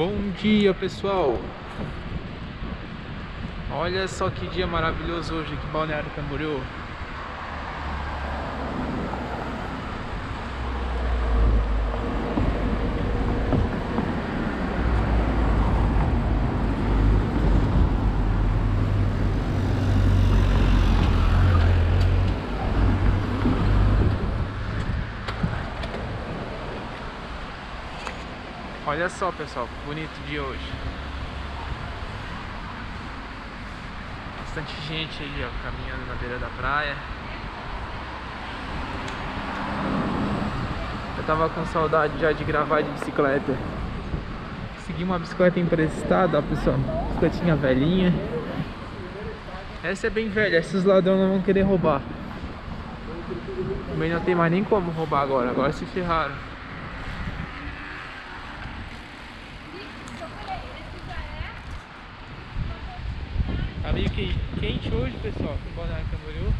Bom dia pessoal. Olha só que dia maravilhoso hoje aqui em Balneário Camboriú Olha só pessoal, que bonito dia hoje. Bastante gente aí, ó, caminhando na beira da praia. Eu tava com saudade já de gravar de bicicleta. Consegui uma bicicleta emprestada, ó pessoal. Bicicletinha velhinha. Essa é bem velha, esses ladrões não vão querer roubar. Também não tem mais nem como roubar agora, agora se ferraram Tá meio que quente hoje, pessoal, em Balneário Camboriú.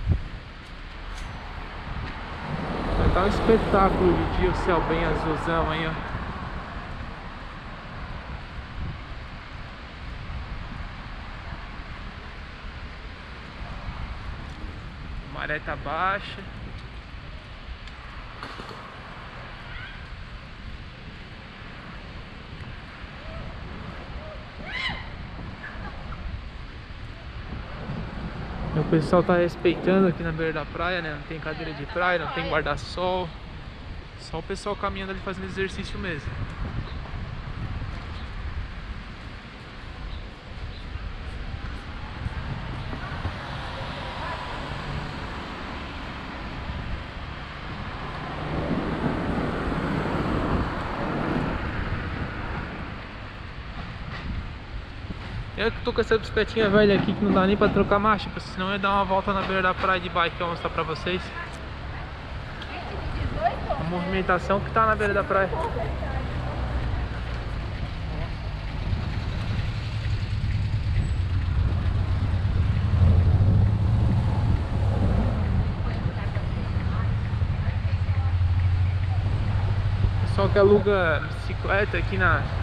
Vai tá um espetáculo de dia, o céu bem azulzão aí, ó. A maré tá baixa. O pessoal tá respeitando aqui na beira da praia, né? Não tem cadeira de praia, não tem guarda-sol. Só o pessoal caminhando ali fazendo exercício mesmo. Eu que tô com essa bicicletinha velha aqui que não dá nem pra trocar marcha, senão eu ia dar uma volta na beira da praia de bike que eu vou mostrar pra vocês. A movimentação que tá na beira da praia. Pessoal que aluga bicicleta aqui na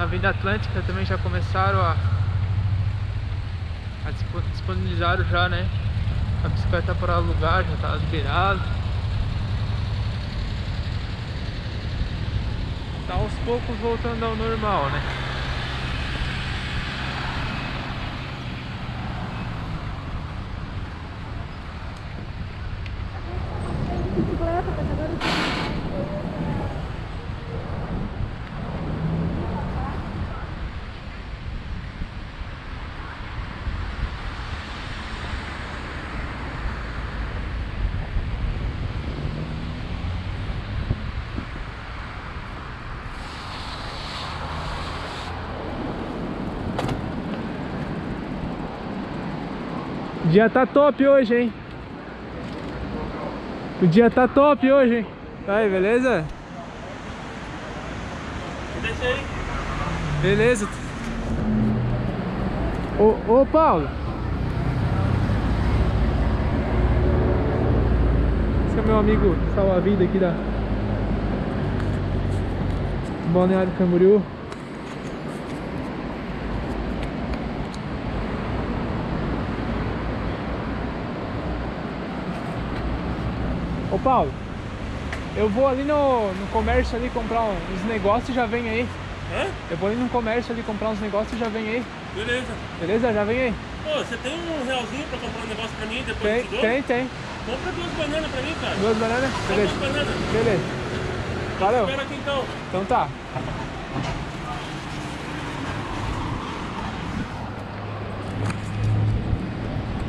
na Avenida Atlântica também já começaram a, a disponibilizar já, né? A bicicleta para alugar, já está liberado. Tá aos poucos voltando ao normal, né? O dia tá top hoje, hein? O dia tá top hoje, hein? Aí, beleza? Deixa aí. Beleza. Ô, ô Paulo. Esse é meu amigo salva-vida aqui da Balneário Camboriú. Paulo, eu vou ali no, no comércio ali comprar uns negócios e já vem aí. Hã? Eu vou ali no comércio ali comprar uns negócios e já vem aí. Beleza. Beleza? Já vem aí. Pô, você tem um realzinho pra comprar um negócio pra mim depois Tem, tem, tem. Compra duas bananas pra mim, cara. Duas bananas? Beleza. duas bananas. Beleza. Valeu. Espera aqui então. Então tá.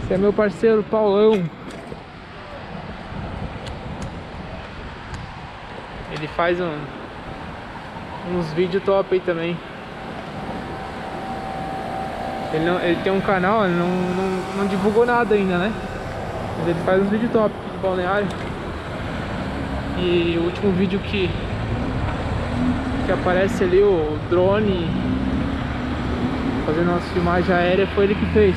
Esse é meu parceiro Paulão. Ele faz um, uns vídeos top aí também. Ele, não, ele tem um canal, ele não, não, não divulgou nada ainda, né? Mas ele faz uns vídeos top de balneário. E o último vídeo que que aparece ali o drone fazendo uma filmagem aérea foi ele que fez.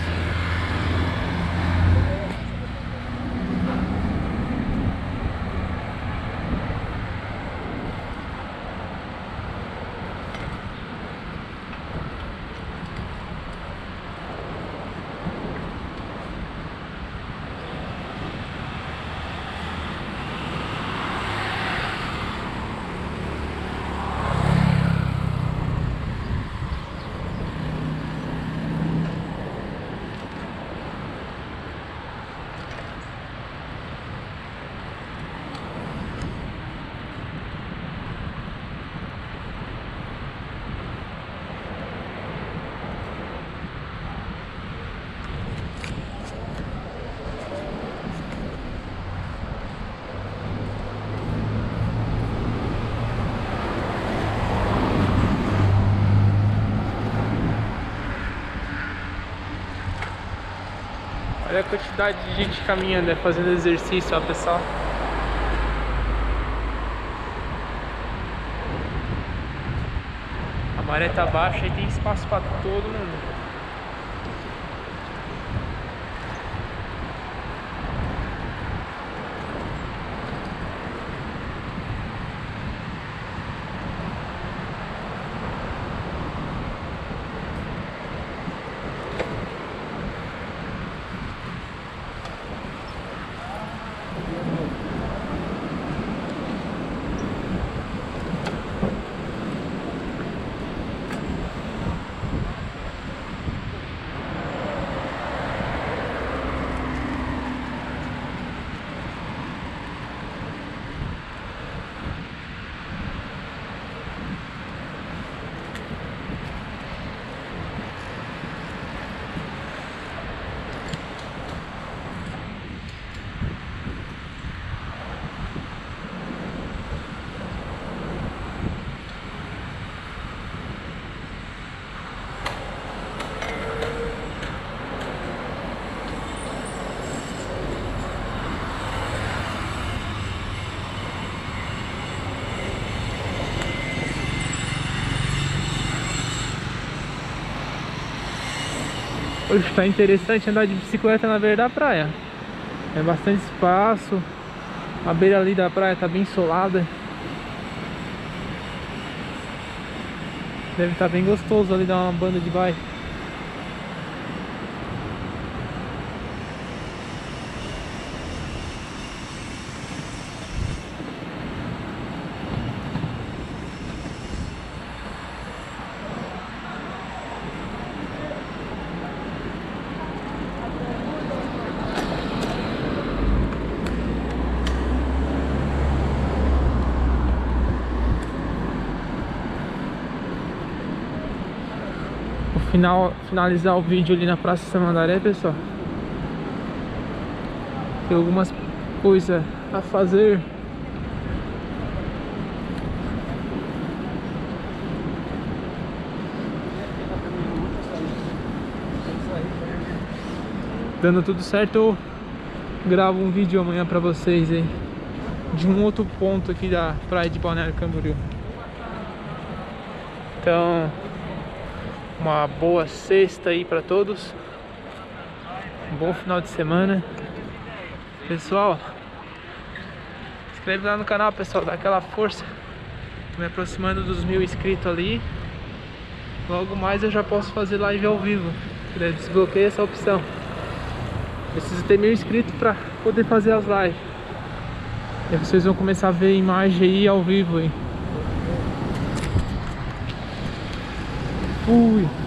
Olha a quantidade de gente caminhando, né, fazendo exercício, ó, pessoal. A maré tá baixa e tem espaço para todo mundo. Hoje tá interessante andar de bicicleta na beira da praia. É bastante espaço. A beira ali da praia tá bem insolada. Deve estar tá bem gostoso ali dar uma banda de bike. Final, finalizar o vídeo ali na Praça Samandaré, pessoal. Tem algumas coisas a fazer. Dando tudo certo, eu gravo um vídeo amanhã pra vocês aí De um outro ponto aqui da praia de Balneário Camboriú Então uma boa sexta aí para todos. Um bom final de semana. Pessoal, se inscreve lá no canal, pessoal, dá aquela força. Tô me aproximando dos mil inscritos ali. Logo mais eu já posso fazer live ao vivo. Desbloqueei essa opção. Preciso ter mil inscritos para poder fazer as lives. E vocês vão começar a ver imagem aí ao vivo aí. 哎。